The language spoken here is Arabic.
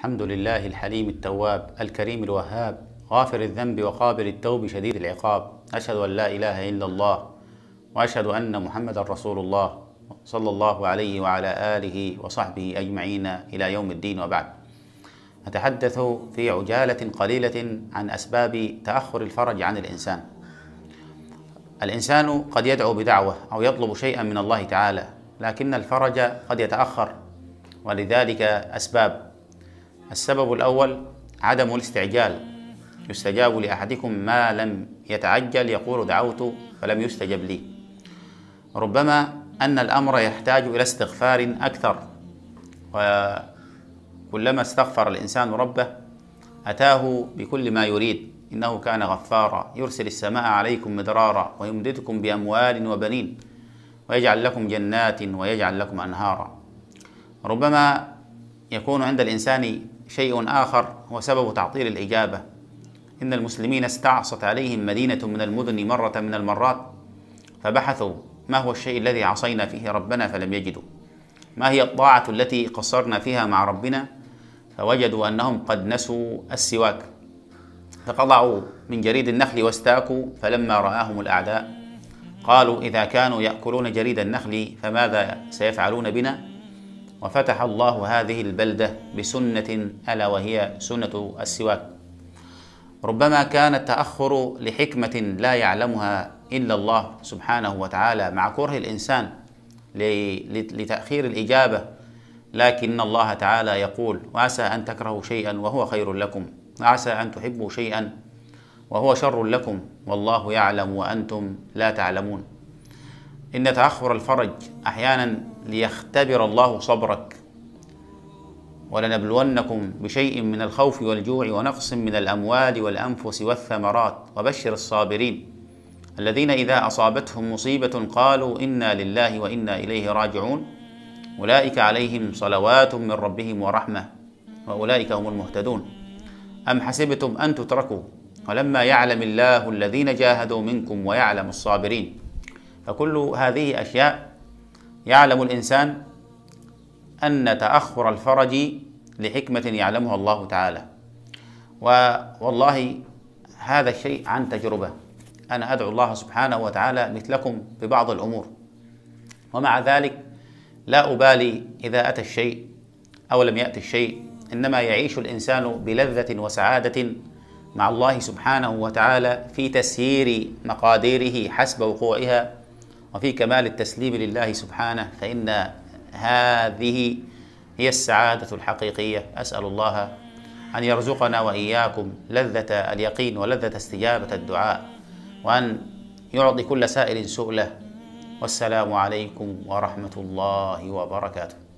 الحمد لله الحليم التواب الكريم الوهاب غافر الذنب وقابل التوب شديد العقاب. أشهد أن لا إله إلا الله وأشهد أن محمدا رسول الله صلى الله عليه وعلى آله وصحبه أجمعين إلى يوم الدين وبعد. أتحدث في عجالة قليلة عن أسباب تأخر الفرج عن الإنسان. الإنسان قد يدعو بدعوة أو يطلب شيئا من الله تعالى لكن الفرج قد يتأخر ولذلك أسباب السبب الأول عدم الاستعجال. يستجاب لأحدكم ما لم يتعجل يقول دعوت فلم يستجب لي. ربما أن الأمر يحتاج إلى استغفار أكثر. وكلما استغفر الإنسان ربه أتاه بكل ما يريد. إنه كان غفارا. يرسل السماء عليكم مدرارا ويمددكم بأموال وبنين ويجعل لكم جنات ويجعل لكم أنهارا. ربما يكون عند الإنسان شيء آخر هو سبب تعطيل الإجابة. إن المسلمين استعصت عليهم مدينة من المدن مرة من المرات فبحثوا ما هو الشيء الذي عصينا فيه ربنا فلم يجدوا. ما هي الطاعة التي قصرنا فيها مع ربنا؟ فوجدوا أنهم قد نسوا السواك. فقطعوا من جريد النخل واستاكوا فلما رآهم الأعداء قالوا إذا كانوا يأكلون جريد النخل فماذا سيفعلون بنا؟ وفتح الله هذه البلدة بسنة ألا وهي سنة السواك. ربما كان التأخر لحكمة لا يعلمها إلا الله سبحانه وتعالى مع كره الإنسان لتأخير الإجابة لكن الله تعالى يقول وعسى أن تكرهوا شيئا وهو خير لكم وعسى أن تحبوا شيئا وهو شر لكم والله يعلم وأنتم لا تعلمون. إن تأخر الفرج أحيانا ليختبر الله صبرك. ولنبلونكم بشيء من الخوف والجوع ونقص من الأموال والأنفس والثمرات. وبشر الصابرين الذين إذا أصابتهم مصيبة قالوا إنا لله وإنا إليه راجعون. أولئك عليهم صلوات من ربهم ورحمة. وأولئك هم المهتدون. أم حسبتم أن تتركوا؟ ولما يعلم الله الذين جاهدوا منكم ويعلم الصابرين. فكل هذه أشياء يعلم الإنسان أن تأخر الفرج لحكمة يعلمها الله تعالى. والله هذا الشيء عن تجربة. أنا أدعو الله سبحانه وتعالى مثلكم ببعض الأمور. ومع ذلك لا أبالي إذا أتى الشيء أو لم يأتي الشيء. إنما يعيش الإنسان بلذة وسعادة مع الله سبحانه وتعالى في تسيير مقاديره حسب وقوعها وفي كمال التسليم لله سبحانه فإن هذه هي السعادة الحقيقية. أسأل الله أن يرزقنا وإياكم لذة اليقين ولذة استجابة الدعاء وأن يعطي كل سائل سؤله. والسلام عليكم ورحمة الله وبركاته.